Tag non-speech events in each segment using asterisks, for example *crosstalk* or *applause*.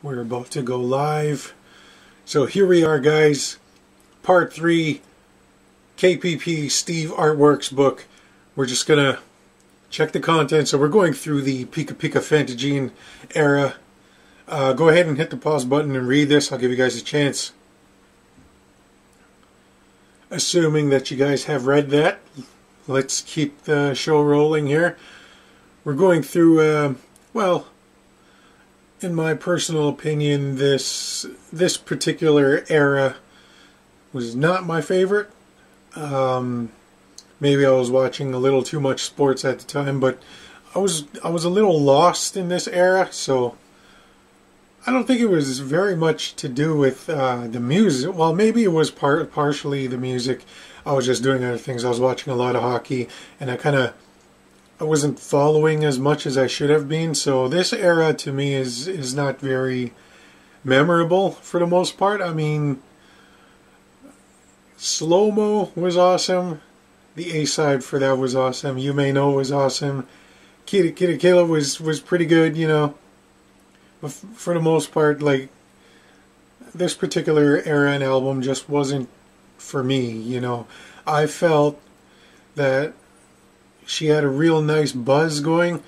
We're about to go live. So here we are, guys. Part 3 KPP Steve Artworks book. We're just going to check the content. So we're going through the Pika Pika Fantajin era. Uh, go ahead and hit the pause button and read this. I'll give you guys a chance. Assuming that you guys have read that, let's keep the show rolling here. We're going through, uh, well, in my personal opinion, this this particular era was not my favorite. Um, maybe I was watching a little too much sports at the time, but I was I was a little lost in this era, so I don't think it was very much to do with uh, the music. Well, maybe it was part partially the music. I was just doing other things. I was watching a lot of hockey, and I kind of I wasn't following as much as I should have been. So this era to me is is not very memorable for the most part. I mean, Slow Mo was awesome. The A side for that was awesome. You May Know was awesome. Kira Kira Killer was was pretty good, you know. But for the most part, like this particular era and album just wasn't for me, you know. I felt that she had a real nice buzz going.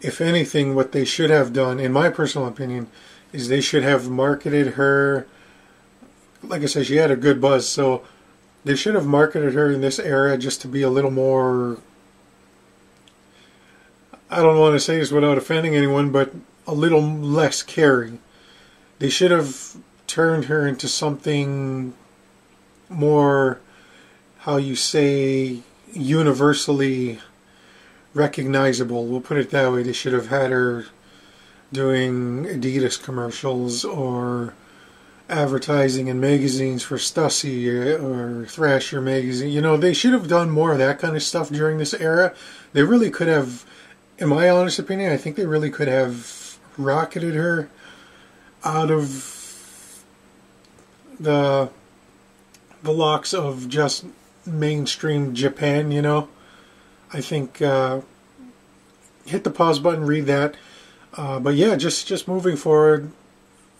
If anything, what they should have done, in my personal opinion, is they should have marketed her. Like I said, she had a good buzz, so they should have marketed her in this era just to be a little more. I don't want to say this without offending anyone, but a little less Kyary. They should have turned her into something more, how you say, universally recognizable. We'll put it that way. They should have had her doing Adidas commercials or advertising in magazines for Stussy or Thrasher magazine. You know, they should have done more of that kind of stuff during this era. They really could have, in my honest opinion, I think they really could have rocketed her out of the the locks of just mainstream Japan, you know. I think uh, hit the pause button, read that. Uh, but yeah, just just moving forward,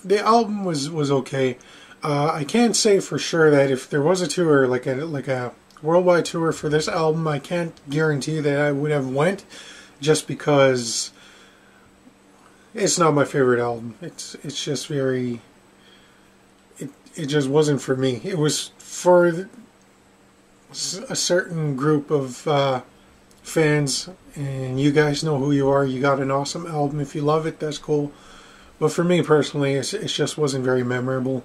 the album was was okay. Uh, I can't say for sure that if there was a tour like a like a worldwide tour for this album, I can't guarantee that I would have went, just because it's not my favorite album. It's it's just very. It it just wasn't for me. It was for a certain group of. Uh, fans, and you guys know who you are. You got an awesome album. If you love it, that's cool. But for me personally, it just wasn't very memorable.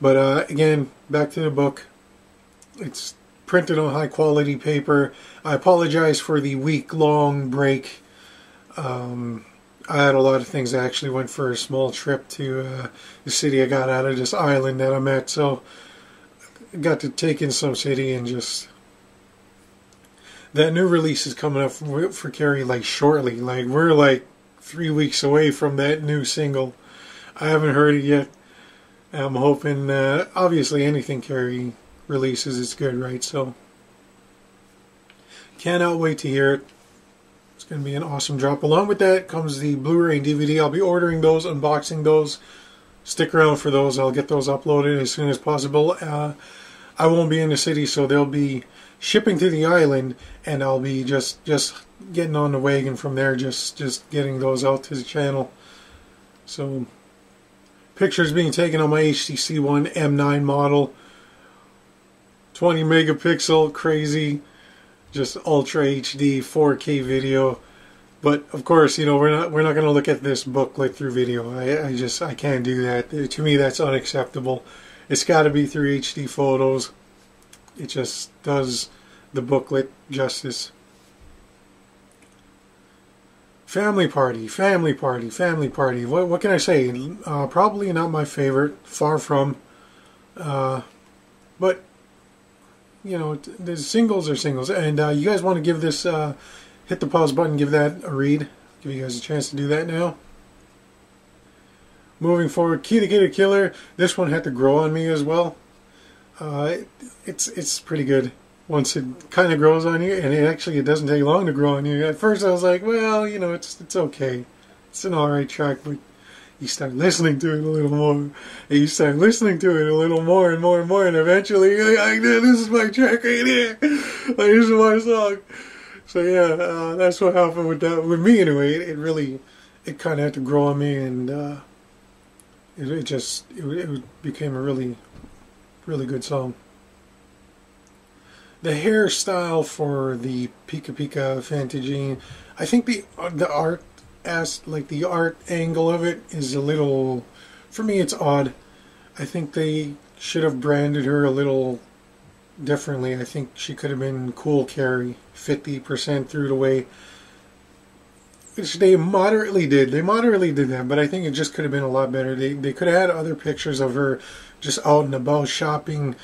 But uh, again, back to the book. It's printed on high quality paper. I apologize for the week long break. Um, I had a lot of things. I actually went for a small trip to uh, the city I got out of this island that I'm at. So I got to take in some city and just that new release is coming up for, for Kyary like shortly. Like we're like three weeks away from that new single. I haven't heard it yet. I'm hoping. Uh, obviously, anything Kyary releases is good, right? So cannot wait to hear it. It's going to be an awesome drop. Along with that comes the Blu-ray and DVD. I'll be ordering those, unboxing those. Stick around for those. I'll get those uploaded as soon as possible. Uh, I won't be in the city, so they'll be shipping to the island, and I'll be just just getting on the wagon from there, just just getting those out to the channel. So pictures being taken on my HTC One M9 model, 20 megapixel, crazy, just ultra HD 4K video. But of course, you know we're not we're not going to look at this booklet through video. I, I just I can't do that. To me, that's unacceptable. It's got to be through HD photos it just does the booklet justice. Family Party, Family Party, Family Party. What, what can I say? Uh, probably not my favorite, far from. Uh, but, you know, the singles are singles. And uh, you guys want to give this, uh, hit the pause button, give that a read. Give you guys a chance to do that now. Moving forward, Kira Kira Killer. This one had to grow on me as well. Uh, it's it's pretty good once it kind of grows on you, and it actually it doesn't take long to grow on you. At first, I was like, well, you know, it's it's okay, it's an all right track, but you start listening to it a little more, and you start listening to it a little more and more and more, and eventually, you're like, this is my track right here. Like, this is my song. So yeah, uh, that's what happened with that. With me anyway, it, it really, it kind of had to grow on me, and uh, it, it, just it, it became a really, really good song. The hairstyle for the Pika Pika Fantajin, I think the uh, the art as like the art angle of it is a little, for me, it's odd. I think they should have branded her a little differently. I think she could have been Cool Kyary, 50% through the way. Which they moderately did. They moderately did that, but I think it just could have been a lot better. They they could have had other pictures of her just out and about shopping.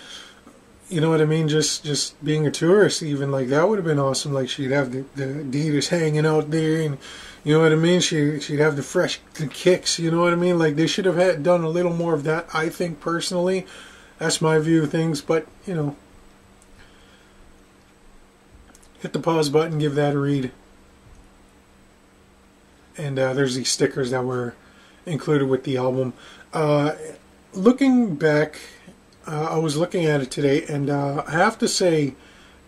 You know what I mean? Just just being a tourist, even like that would have been awesome. Like she'd have the, the hanging out there, and you know what I mean. She she'd have the fresh the kicks. You know what I mean? Like they should have had done a little more of that. I think personally, that's my view of things. But you know, hit the pause button, give that a read. And uh, there's these stickers that were included with the album. Uh, looking back, uh, I was looking at it today, and uh, I have to say,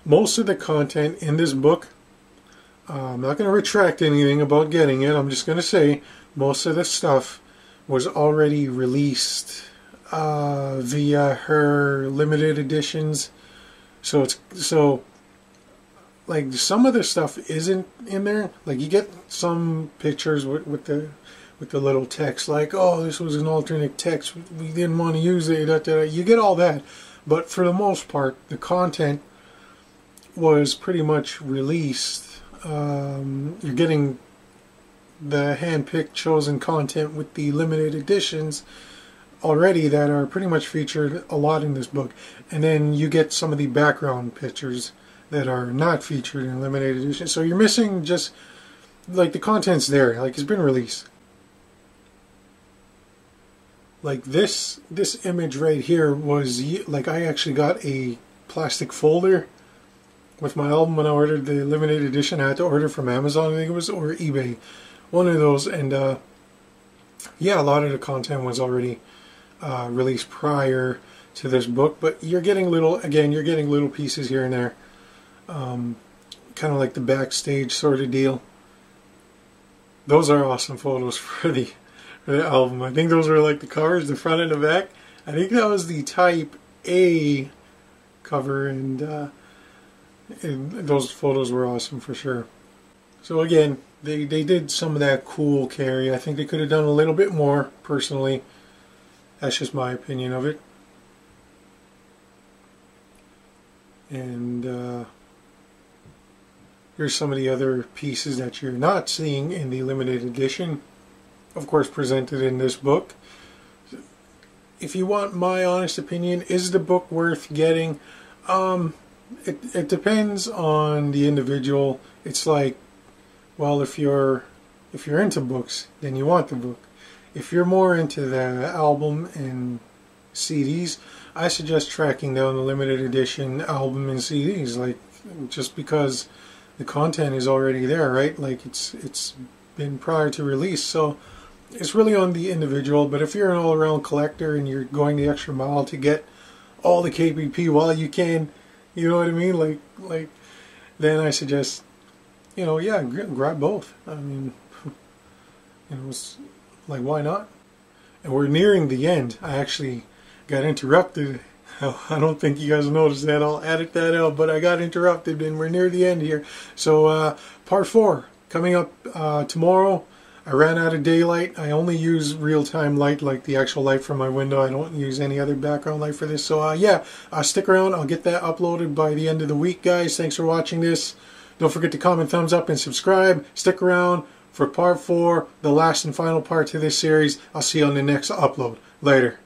most of the content in this book, uh, I'm not going to retract anything about getting it. I'm just going to say most of the stuff was already released uh, via her limited editions. So it's so like some of the stuff isn't in there. Like you get some pictures with, with the with the little text, like oh this was an alternate text, we didn't want to use it. Da, da, da. You get all that, but for the most part, the content was pretty much released. Um, you're getting the hand-picked, chosen content with the limited editions already that are pretty much featured a lot in this book, and then you get some of the background pictures that are not featured in limited edition. So you're missing just like the content's there, like it's been released. Like this this image right here was like I actually got a plastic folder with my album when I ordered the limited edition. I had to order from Amazon, I think it was, or eBay, one of those. And uh, yeah, a lot of the content was already uh, released prior to this book, but you're getting little again. You're getting little pieces here and there um, kind of like the backstage sort of deal. Those are awesome photos *laughs* for the for the album. I think those were like the covers, the front and the back. I think that was the Type A cover, and, uh, and those photos were awesome for sure. So again, they they did some of that cool Kyary. I think they could have done a little bit more personally. That's just my opinion of it. And uh, Here's some of the other pieces that you're not seeing in the limited edition, of course presented in this book. If you want my honest opinion, is the book worth getting? Um, it, it depends on the individual. It's like, well, if you're if you're into books, then you want the book. If you're more into the album and CDs, I suggest tracking down the limited edition album and CDs. Like, just because the content is already there, right? Like it's it's been prior to release, so it's really on the individual. But if you're an all-around collector and you're going the extra mile to get all the KPP while you can, you know what I mean? Like like then I suggest, you know, yeah, grab both. I mean, *laughs* you know, it's like why not? And we're nearing the end. I actually got interrupted *laughs* I don't think you guys noticed that. I'll edit that out, but I got interrupted and we're near the end here. So uh, part four coming up uh, tomorrow. I ran out of daylight. I only use real-time light, like the actual light from my window. I don't use any other background light for this. So uh, yeah, uh, stick around. I'll get that uploaded by the end of the week, guys. Thanks for watching this. Don't forget to comment, thumbs up, and subscribe. Stick around for part four, the last and final part to this series. I'll see you on the next upload. Later.